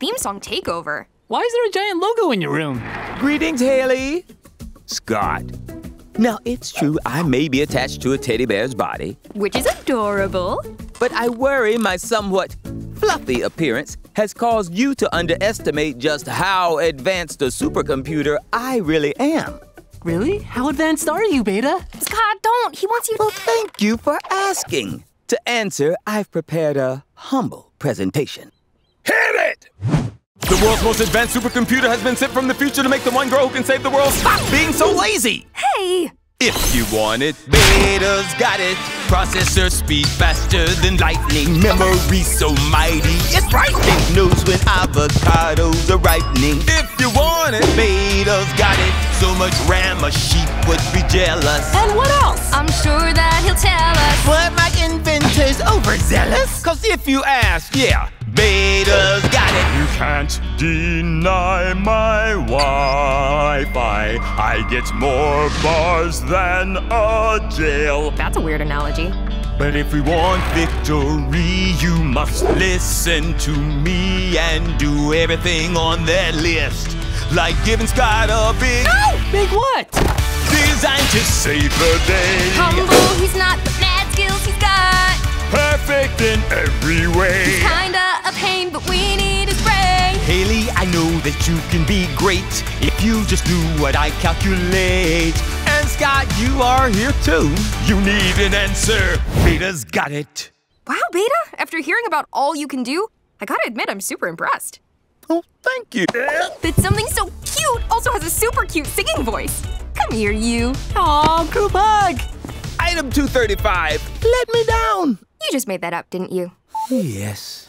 theme song takeover. Why is there a giant logo in your room? Greetings, Hailey. Scott. Now, it's true I may be attached to a teddy bear's body, Which is adorable. but I worry my somewhat fluffy appearance has caused you to underestimate just how advanced a supercomputer I really am. Really? How advanced are you, Beta? Scott, don't. He wants you to. Well, thank you for asking. To answer, I've prepared a humble presentation. Hit it! The world's most advanced supercomputer has been sent from the future to make the one girl who can save the world stop being so lazy! Hey! If you want it, Beta's got it. Processor speed faster than lightning. Memory so mighty, it's frightening. Knows when avocados are ripening. If you want it, Beta's got it. So much RAM, a sheep would be jealous. And what else? I'm sure that he'll tell us. But my inventor's overzealous? Cause if you ask, yeah, Beta's got it. You can't deny my Wi-Fi. I get more bars than a jail. That's a weird analogy. But if we want victory, you must listen to me and do everything on that list. Like giving Scott a big No! Big what? Designed to save the day. Humble, he's not, but mad skills he's got. Perfect in every way. Kinda a pain, but we need his brain. Hailey, I know that you can be great if you just do what I calculate. And Scott, you are here too. You need an answer. Beta's got it. Wow, Beta, after hearing about all you can do, I gotta admit I'm super impressed. Oh, thank you. That something so cute also has a super cute singing voice. Come here, you. Aw, group hug! Item 235. Let me down. You just made that up, didn't you? Yes.